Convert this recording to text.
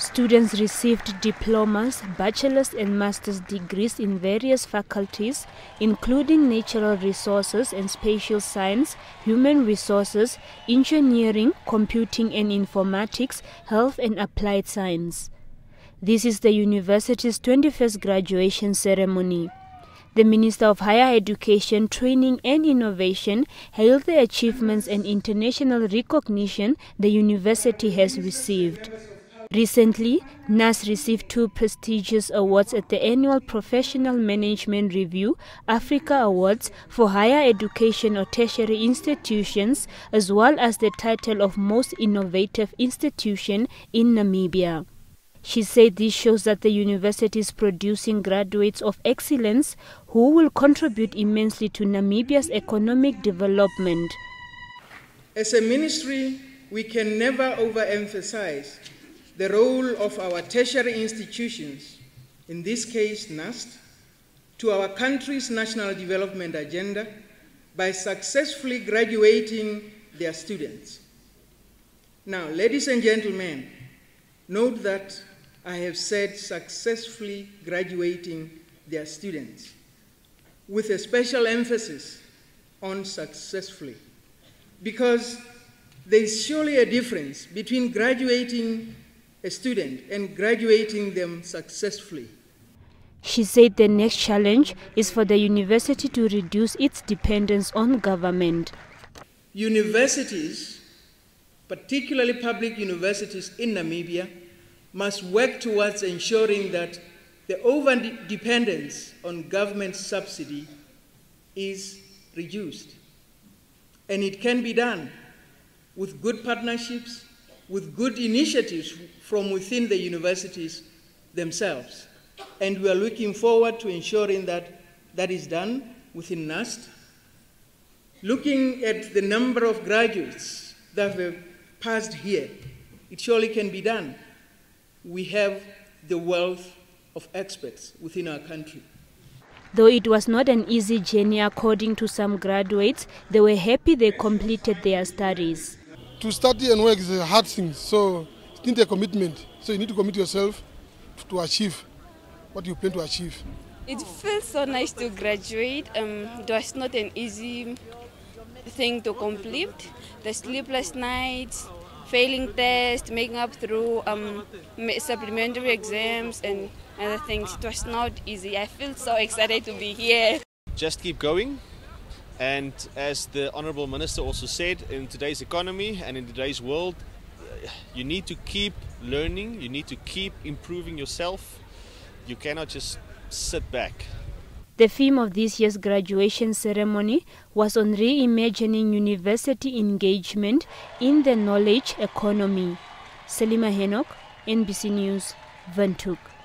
Students received diplomas, bachelor's and master's degrees in various faculties, including natural resources and spatial science, human resources, engineering, computing and informatics, health and applied science. This is the university's 21st graduation ceremony. The Minister of Higher Education, Training and Innovation hailed the achievements and international recognition the university has received. Recently, NUST received two prestigious awards at the annual Professional Management Review Africa Awards for higher education or tertiary institutions, as well as the title of Most Innovative Institution in Namibia. She said this shows that the university is producing graduates of excellence who will contribute immensely to Namibia's economic development. As a ministry, we can never overemphasize the role of our tertiary institutions, in this case NUST, to our country's national development agenda by successfully graduating their students. Now, ladies and gentlemen, note that I have said successfully graduating their students, with a special emphasis on successfully, because there is surely a difference between graduating a student and graduating them successfully. She said the next challenge is for the university to reduce its dependence on government. Universities, particularly public universities in Namibia, must work towards ensuring that the over dependence on government subsidy is reduced. And it can be done with good partnerships, with good initiatives from within the universities themselves. And we are looking forward to ensuring that that is done within NUST. Looking at the number of graduates that have passed here, it surely can be done. We have the wealth of experts within our country. Though it was not an easy journey according to some graduates, they were happy they completed their studies. To study and work is a hard thing, so it needs a commitment. So you need to commit yourself to achieve what you plan to achieve. It feels so nice to graduate. Um, it was not an easy thing to complete. The sleepless nights, failing tests, making up through um, supplementary exams and other things. It was not easy. I feel so excited to be here. Just keep going. And as the Honourable Minister also said, in today's economy and in today's world, uh, you need to keep learning, you need to keep improving yourself. You cannot just sit back. The theme of this year's graduation ceremony was on reimagining university engagement in the knowledge economy. Selima Henok, NBC News, Windhoek.